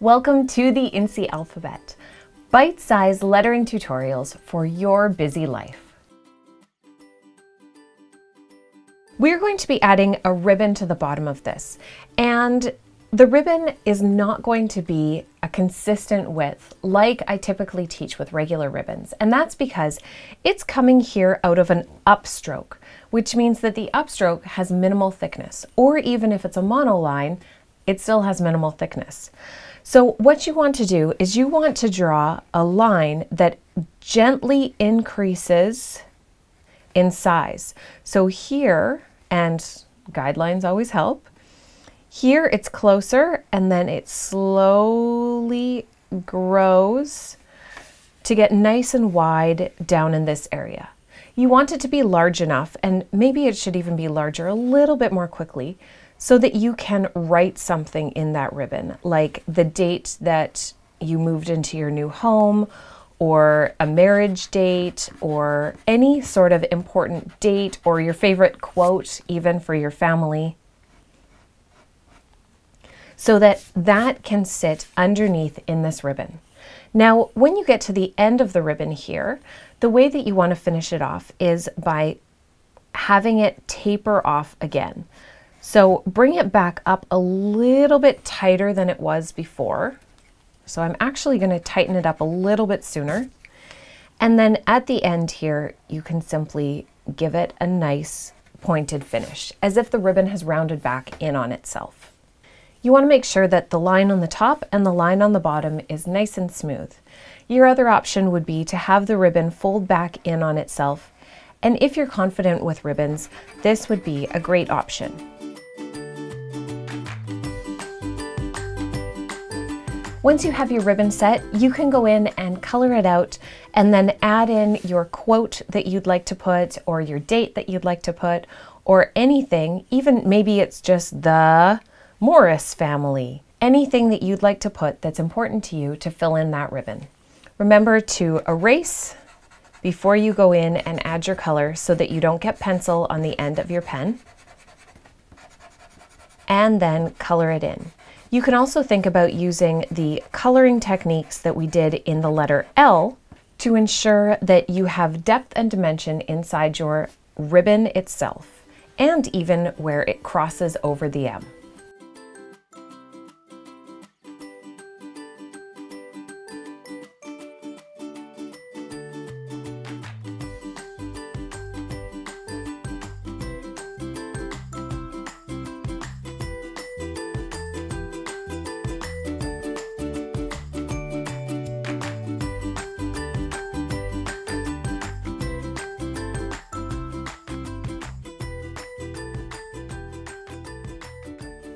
Welcome to the Incy Alphabet, bite-sized lettering tutorials for your busy life. We're going to be adding a ribbon to the bottom of this, and the ribbon is not going to be a consistent width like I typically teach with regular ribbons, and that's because it's coming here out of an upstroke, which means that the upstroke has minimal thickness, or even if it's a monoline, it still has minimal thickness. So what you want to do is you want to draw a line that gently increases in size. So here, and guidelines always help, here it's closer and then it slowly grows to get nice and wide down in this area. You want it to be large enough, and maybe it should even be larger a little bit more quickly, so that you can write something in that ribbon, like the date that you moved into your new home, or a marriage date, or any sort of important date, or your favorite quote, even for your family, so that that can sit underneath in this ribbon. Now, when you get to the end of the ribbon here, the way that you want to finish it off is by having it taper off again. So bring it back up a little bit tighter than it was before. So I'm actually going to tighten it up a little bit sooner. And then at the end here, you can simply give it a nice pointed finish, as if the ribbon has rounded back in on itself. You want to make sure that the line on the top and the line on the bottom is nice and smooth. Your other option would be to have the ribbon fold back in on itself, and if you're confident with ribbons, this would be a great option. Once you have your ribbon set, you can go in and color it out and then add in your quote that you'd like to put or your date that you'd like to put or anything, even maybe it's just the Morris family, anything that you'd like to put that's important to you to fill in that ribbon. Remember to erase before you go in and add your color so that you don't get pencil on the end of your pen and then color it in. You can also think about using the coloring techniques that we did in the letter L to ensure that you have depth and dimension inside your ribbon itself and even where it crosses over the M.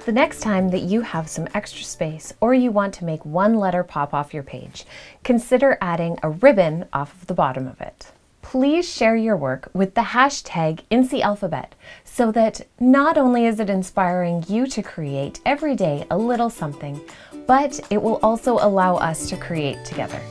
The next time that you have some extra space or you want to make one letter pop off your page, consider adding a ribbon off of the bottom of it. Please share your work with the hashtag IncyAlphabet so that not only is it inspiring you to create every day a little something, but it will also allow us to create together.